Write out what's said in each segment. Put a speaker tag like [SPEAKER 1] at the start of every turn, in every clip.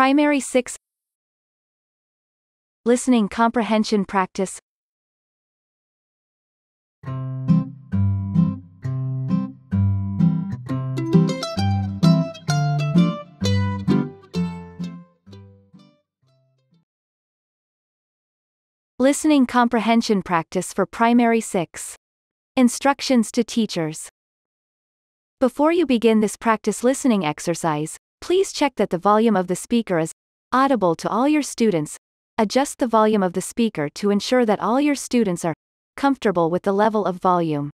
[SPEAKER 1] Primary 6 Listening Comprehension Practice. Listening Comprehension Practice for Primary 6 Instructions to Teachers. Before you begin this practice listening exercise, please check that the volume of the speaker is audible to all your students. Adjust the volume of the speaker to ensure that all your students are comfortable with the level of volume.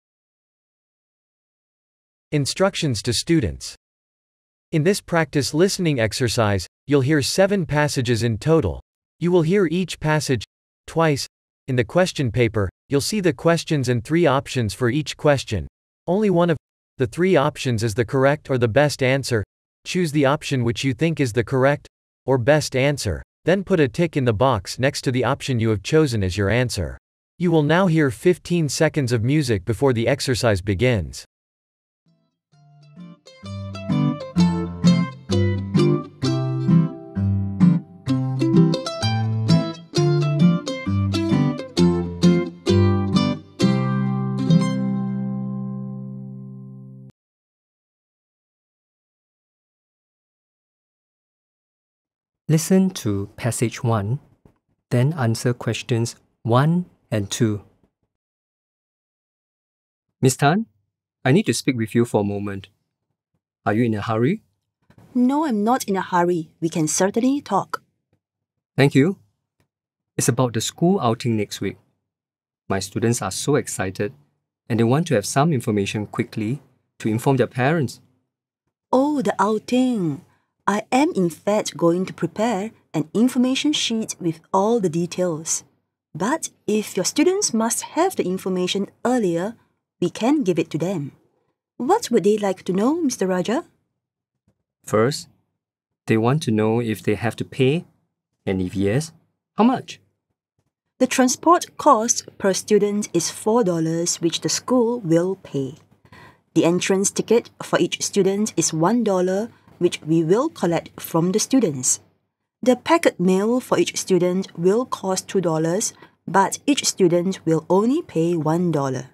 [SPEAKER 2] Instructions to students. In this practice listening exercise, you'll hear seven passages in total. You will hear each passage twice. In the question paper, you'll see the questions and three options for each question. Only one of the three options is the correct or the best answer. Choose the option which you think is the correct or best answer, then put a tick in the box next to the option you have chosen as your answer. You will now hear 15 seconds of music before the exercise begins.
[SPEAKER 3] Listen to passage 1, then answer questions 1 and 2. Miss Tan, I need to speak with you for a moment. Are you in a hurry?
[SPEAKER 4] No, I'm not in a hurry. We can certainly talk.
[SPEAKER 3] Thank you. It's about the school outing next week. My students are so excited and they want to have some information quickly to inform their parents.
[SPEAKER 4] Oh, the outing. I am in fact going to prepare an information sheet with all the details. But if your students must have the information earlier, we can give it to them. What would they like to know, Mr. Raja?
[SPEAKER 3] First, they want to know if they have to pay, and if yes, how much?
[SPEAKER 4] The transport cost per student is $4 which the school will pay. The entrance ticket for each student is $1 which we will collect from the students. The packet meal for each student will cost $2, but each student will only pay $1.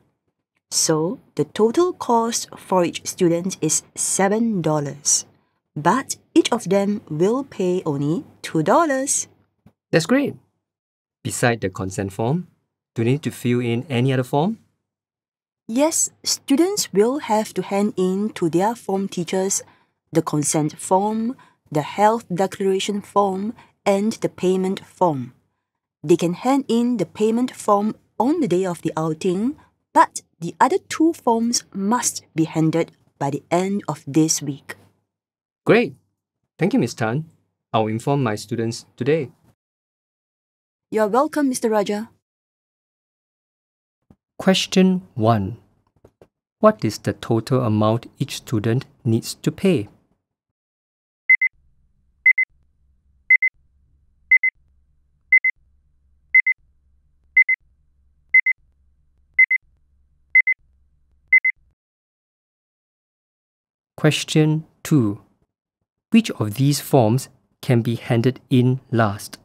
[SPEAKER 4] So, the total cost for each student is $7. But each of them will pay only $2.
[SPEAKER 3] That's great. Beside the consent form, do they need to fill in any other form?
[SPEAKER 4] Yes, students will have to hand in to their form teachers the consent form, the health declaration form, and the payment form. They can hand in the payment form on the day of the outing, but the other two forms must be handed by the end of this week.
[SPEAKER 3] Great. Thank you, Miss Tan. I'll inform my students today.
[SPEAKER 4] You're welcome, Mr. Raja.
[SPEAKER 3] Question 1. What is the total amount each student needs to pay? Question 2. Which of these forms can be handed in last?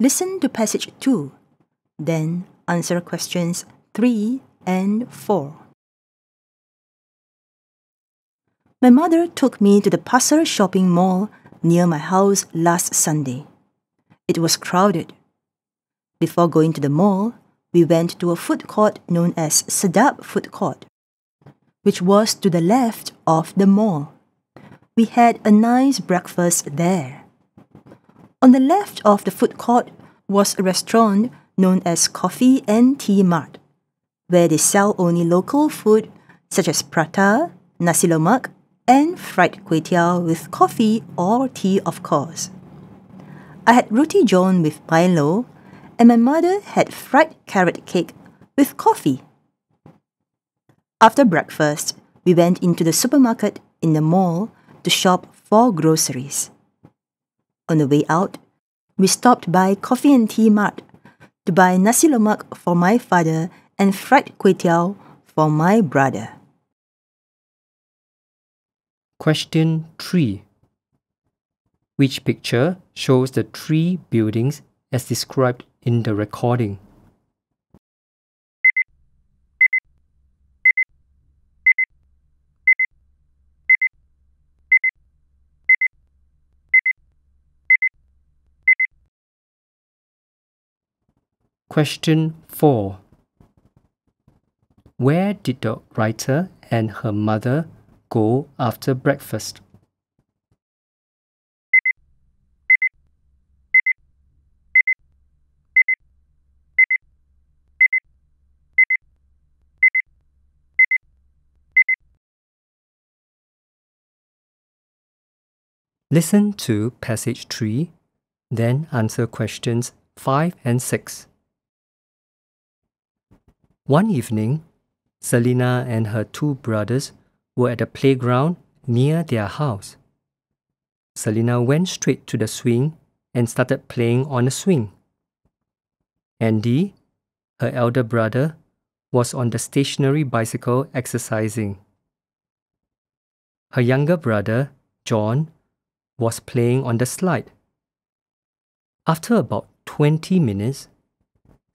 [SPEAKER 4] Listen to passage 2, then answer questions 3 and 4. My mother took me to the Pasar shopping mall near my house last Sunday. It was crowded. Before going to the mall, we went to a food court known as Sedap Food Court, which was to the left of the mall. We had a nice breakfast there. On the left of the food court was a restaurant known as Coffee and Tea Mart, where they sell only local food such as prata, nasi lemak, and fried kway teow with coffee or tea, of course. I had roti john with Milo, and my mother had fried carrot cake with coffee. After breakfast, we went into the supermarket in the mall to shop for groceries. On the way out, we stopped by Coffee and Tea Mart to buy nasi lemak for my father and fried kway teow for my brother.
[SPEAKER 3] Question 3. Which picture shows the three buildings as described in the recording? Question 4. Where did the writer and her mother go after breakfast? Listen to passage 3, then answer questions 5 and 6. One evening, Selina and her two brothers were at a playground near their house. Selina went straight to the swing and started playing on the swing. Andy, her elder brother, was on the stationary bicycle exercising. Her younger brother, John, was playing on the slide. After about 20 minutes,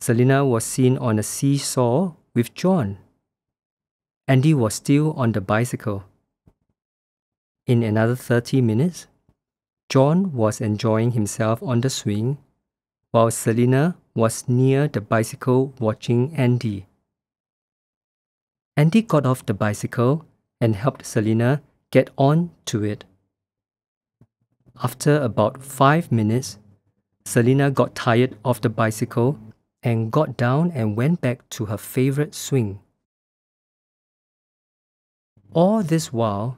[SPEAKER 3] Selina was seen on a seesaw with John. Andy was still on the bicycle. In another 30 minutes, John was enjoying himself on the swing, while Selina was near the bicycle watching Andy. Andy got off the bicycle and helped Selina get on to it. After about five minutes, Selina got tired of the bicycle and got down and went back to her favorite swing. All this while,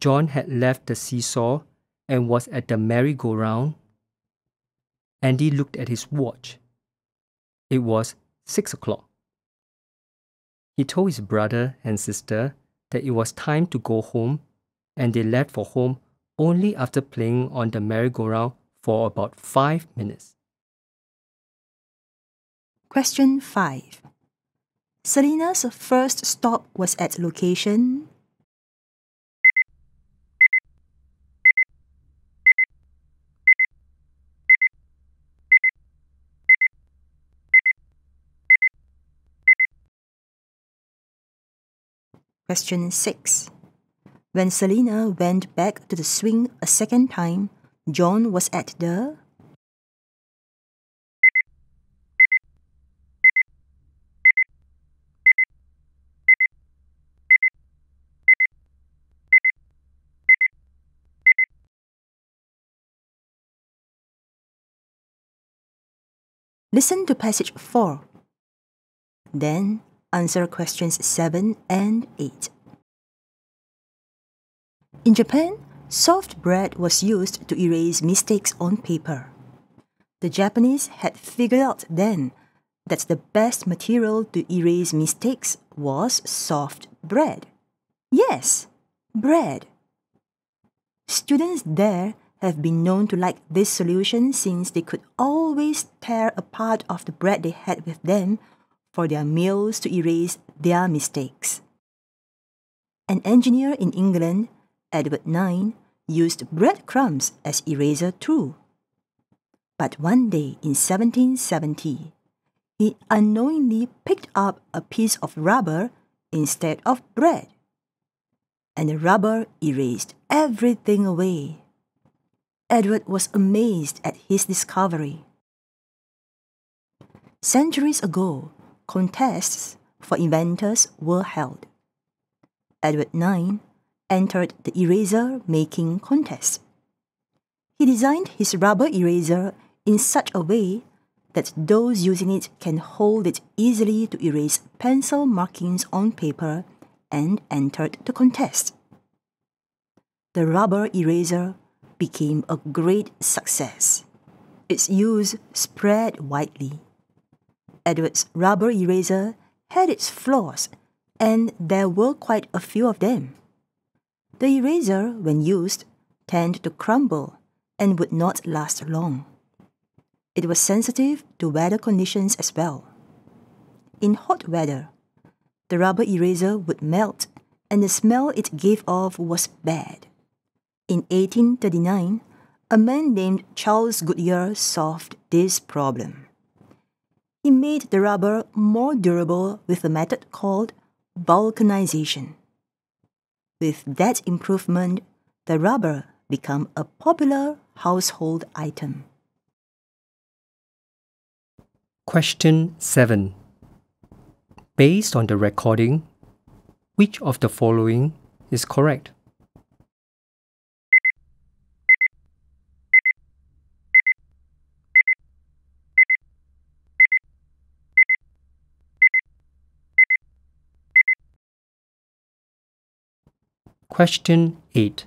[SPEAKER 3] John had left the seesaw and was at the merry-go-round. Andy looked at his watch. It was six o'clock. He told his brother and sister that it was time to go home, and they left for home only after playing on the merry-go-round for about five minutes.
[SPEAKER 4] Question 5. Selina's first stop was at location Question 6. When Selina went back to the swing a second time, John was at the Listen to passage 4. Then answer questions 7 and 8. In Japan, soft bread was used to erase mistakes on paper. The Japanese had figured out then that the best material to erase mistakes was soft bread. Yes, bread. Students there have been known to like this solution since they could always tear a part of the bread they had with them for their meals to erase their mistakes. An engineer in England, Edward Nairne, used breadcrumbs as eraser too. But one day in 1770, he unknowingly picked up a piece of rubber instead of bread. And the rubber erased everything away. Edward was amazed at his discovery. Centuries ago, contests for inventors were held. Edward Nairne entered the eraser making contest. He designed his rubber eraser in such a way that those using it can hold it easily to erase pencil markings on paper and entered the contest. The rubber eraser became a great success. Its use spread widely. Edward's rubber eraser had its flaws, and there were quite a few of them. The eraser, when used, tended to crumble and would not last long. It was sensitive to weather conditions as well. In hot weather, the rubber eraser would melt and the smell it gave off was bad. In 1839, a man named Charles Goodyear solved this problem. He made the rubber more durable with a method called vulcanization. With that improvement, the rubber became a popular household item.
[SPEAKER 3] Question 7. Based on the recording, which of the following is correct? Question 8.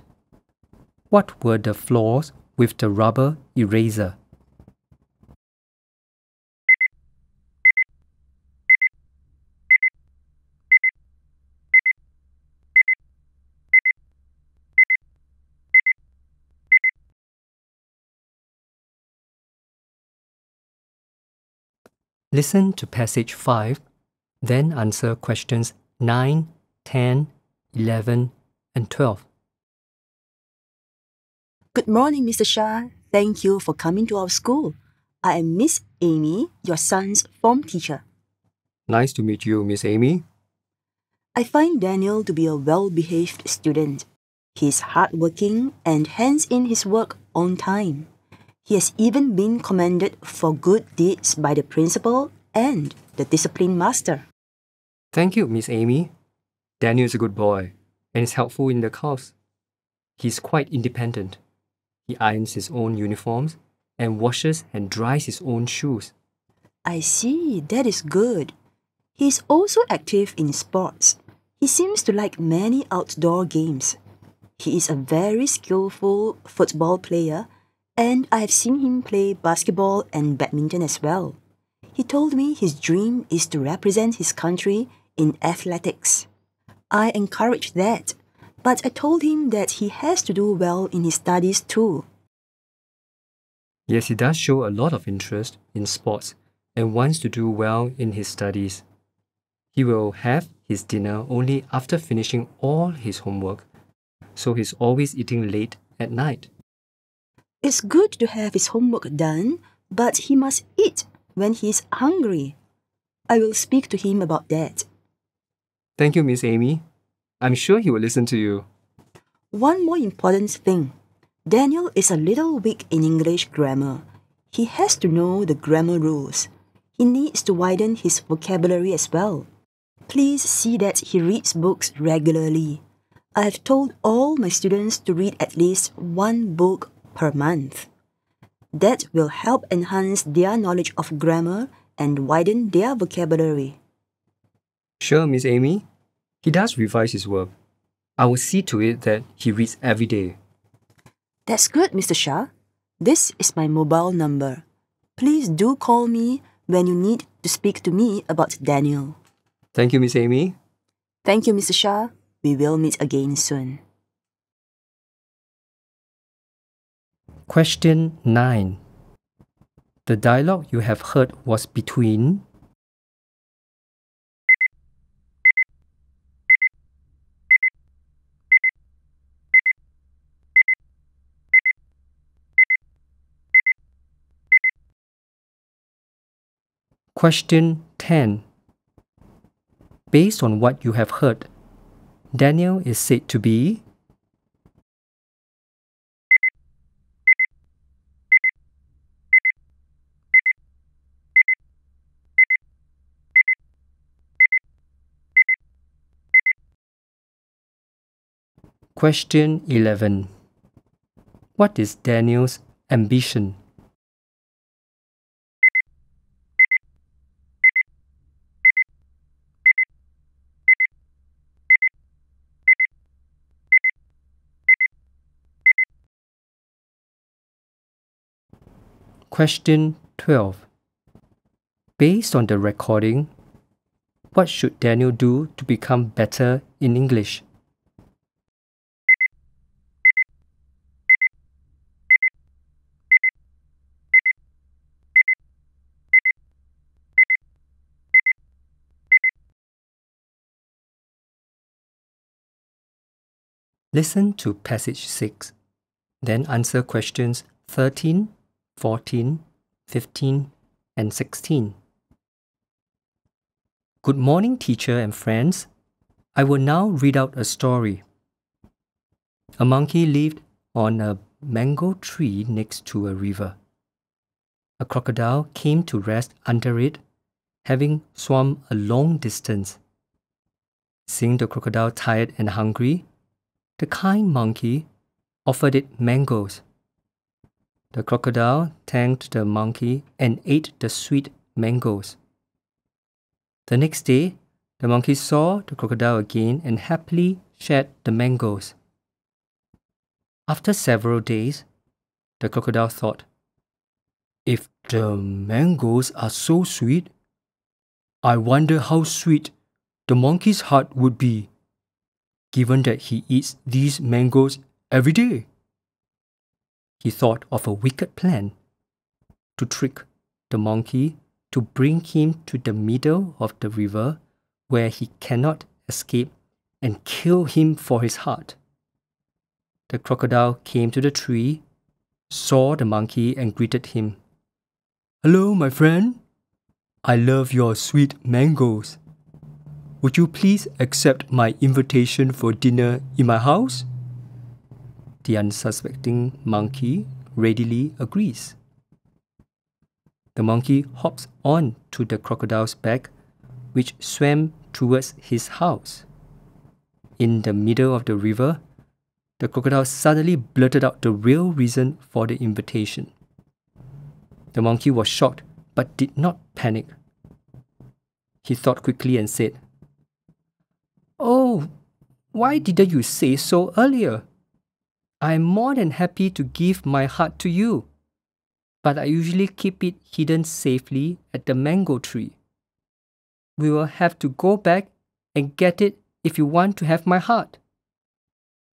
[SPEAKER 3] What were the flaws with the rubber eraser? Listen to passage 5, then answer questions 9, 10, 11, and 12.
[SPEAKER 4] Good morning, Mr. Shah. Thank you for coming to our school. I am Miss Amy, your son's form teacher.
[SPEAKER 3] Nice to meet you, Miss Amy.
[SPEAKER 4] I find Daniel to be a well behaved student. He is hardworking and hands in his work on time. He has even been commended for good deeds by the principal and the discipline master.
[SPEAKER 3] Thank you, Miss Amy. Daniel is a good boy and is helpful in the cause. He is quite independent. He irons his own uniforms and washes and dries his own shoes.
[SPEAKER 4] I see, that is good. He is also active in sports. He seems to like many outdoor games. He is a very skillful football player and I have seen him play basketball and badminton as well. He told me his dream is to represent his country in athletics. I encouraged that, but I told him that he has to do well in his studies too.
[SPEAKER 3] Yes, he does show a lot of interest in sports and wants to do well in his studies. He will have his dinner only after finishing all his homework, so he's always eating late at night.
[SPEAKER 4] It's good to have his homework done, but he must eat when he is hungry. I will speak to him about that.
[SPEAKER 3] Thank you, Miss Amy. I'm sure he will listen to you.
[SPEAKER 4] One more important thing Daniel is a little weak in English grammar. He has to know the grammar rules. He needs to widen his vocabulary as well. Please see that he reads books regularly. I have told all my students to read at least one book per month. That will help enhance their knowledge of grammar and widen their vocabulary.
[SPEAKER 3] Sure, Miss Amy. He does revise his work. I will see to it that he reads every day.
[SPEAKER 4] That's good, Mr. Shah. This is my mobile number. Please do call me when you need to speak to me about Daniel.
[SPEAKER 3] Thank you, Miss Amy.
[SPEAKER 4] Thank you, Mr. Shah. We will meet again soon.
[SPEAKER 3] Question 9. The dialogue you have heard was between Question 10. Based on what you have heard, Daniel is said to be Question 11. What is Daniel's ambition? Question 12. Based on the recording, what should Daniel do to become better in English? Listen to passage 6, then answer questions 13 14, 15, and 16. Good morning, teacher and friends. I will now read out a story. A monkey lived on a mango tree next to a river. A crocodile came to rest under it, having swum a long distance. Seeing the crocodile tired and hungry, the kind monkey offered it mangoes. The crocodile thanked the monkey and ate the sweet mangoes. The next day, the monkey saw the crocodile again and happily shared the mangoes. After several days, the crocodile thought, If the mangoes are so sweet, I wonder how sweet the monkey's heart would be, given that he eats these mangoes every day. He thought of a wicked plan to trick the monkey to bring him to the middle of the river where he cannot escape and kill him for his heart. The crocodile came to the tree, saw the monkey, and greeted him. Hello, my friend. I love your sweet mangoes. Would you please accept my invitation for dinner in my house? The unsuspecting monkey readily agrees. The monkey hops on to the crocodile's back, which swam towards his house. In the middle of the river, the crocodile suddenly blurted out the real reason for the invitation. The monkey was shocked but did not panic. He thought quickly and said, Oh, why didn't you say so earlier? I am more than happy to give my heart to you, but I usually keep it hidden safely at the mango tree. We will have to go back and get it if you want to have my heart.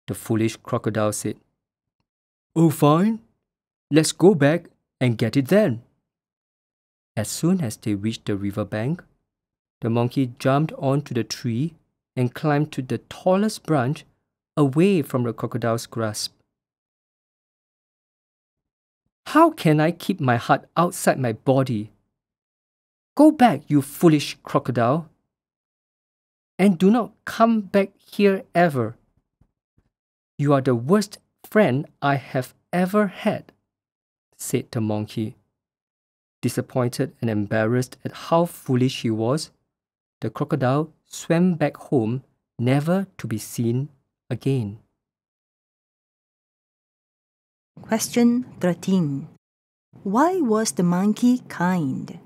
[SPEAKER 3] The foolish crocodile said, Oh, fine. Let's go back and get it then. As soon as they reached the river bank, the monkey jumped onto the tree and climbed to the tallest branch away from the crocodile's grasp. How can I keep my heart outside my body? Go back, you foolish crocodile, and do not come back here ever. You are the worst friend I have ever had, said the monkey. Disappointed and embarrassed at how foolish he was, the crocodile swam back home, never to be seen again.
[SPEAKER 4] Question 13. Why was the monkey kind?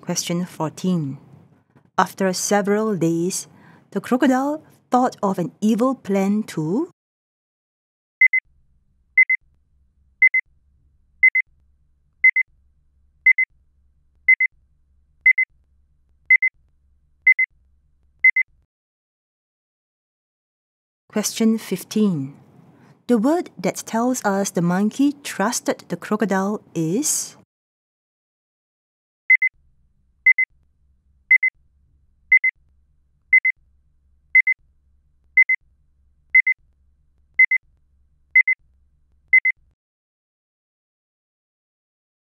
[SPEAKER 4] Question 14. After several days, the crocodile thought of an evil plan to Question 15. The word that tells us the monkey trusted the crocodile is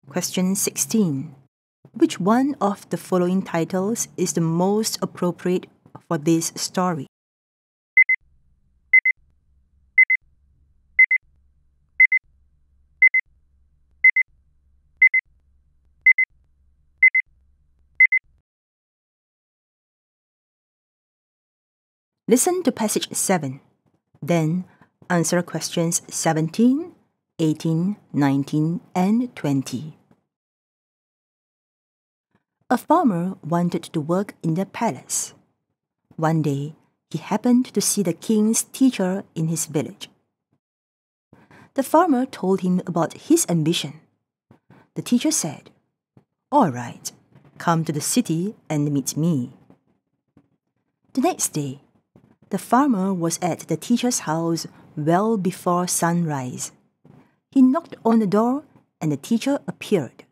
[SPEAKER 4] Question 16. Which one of the following titles is the most appropriate for this story? Listen to passage 7. Then answer questions 17, 18, 19, and 20. A farmer wanted to work in the palace. One day, he happened to see the king's teacher in his village. The farmer told him about his ambition. The teacher said, All right, come to the city and meet me. The next day, the farmer was at the teacher's house well before sunrise. He knocked on the door and the teacher appeared.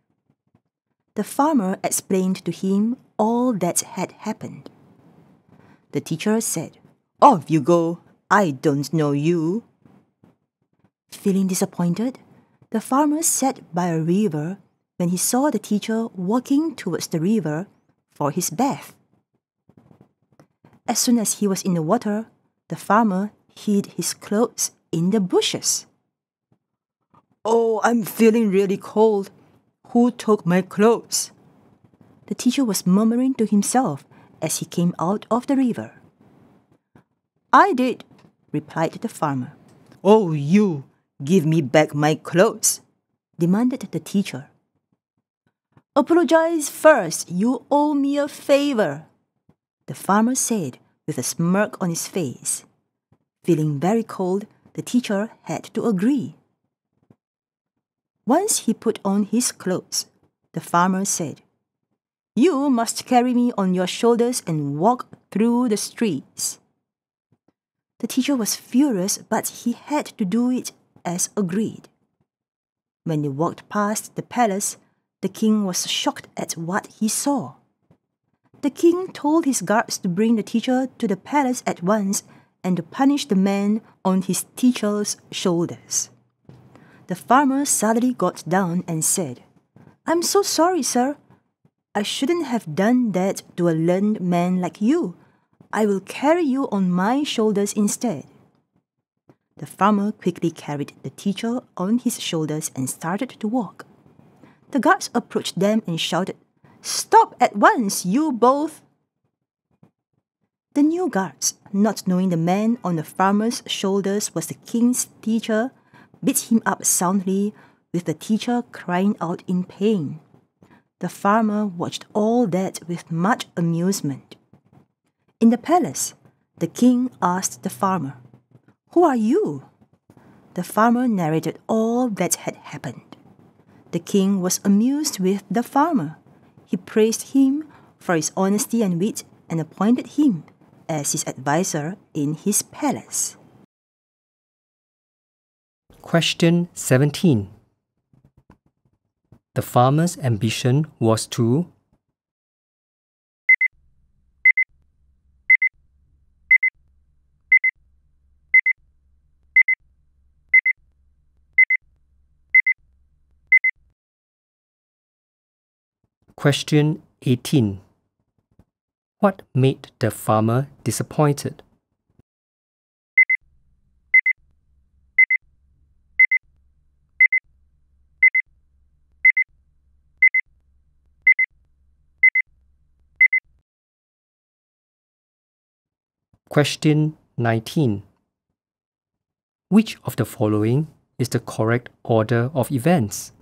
[SPEAKER 4] The farmer explained to him all that had happened. The teacher said, Off you go, I don't know you. Feeling disappointed, the farmer sat by a river when he saw the teacher walking towards the river for his bath. As soon as he was in the water, the farmer hid his clothes in the bushes. Oh, I'm feeling really cold. Who took my clothes? The teacher was murmuring to himself as he came out of the river. I did, replied the farmer. Oh, you! Give me back my clothes, demanded the teacher. Apologize first, you owe me a favor, the farmer said with a smirk on his face. Feeling very cold, the teacher had to agree. Once he put on his clothes, the farmer said, You must carry me on your shoulders and walk through the streets. The teacher was furious, but he had to do it as agreed. When they walked past the palace, the king was shocked at what he saw. The king told his guards to bring the teacher to the palace at once and to punish the man on his teacher's shoulders. The farmer suddenly got down and said, I'm so sorry, sir. I shouldn't have done that to a learned man like you. I will carry you on my shoulders instead. The farmer quickly carried the teacher on his shoulders and started to walk. The guards approached them and shouted, Stop at once, you both! The new guards, not knowing the man on the farmer's shoulders was the king's teacher, beat him up soundly, with the teacher crying out in pain. The farmer watched all that with much amusement. In the palace, the king asked the farmer, Who are you? The farmer narrated all that had happened. The king was amused with the farmer. He praised him for his honesty and wit and appointed him as his adviser in his palace.
[SPEAKER 3] Question 17. The farmer's ambition was to Question 18. What made the farmer disappointed? Question 19. Which of the following is the correct order of events?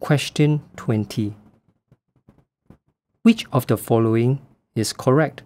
[SPEAKER 3] Question 20. Which of the following is correct?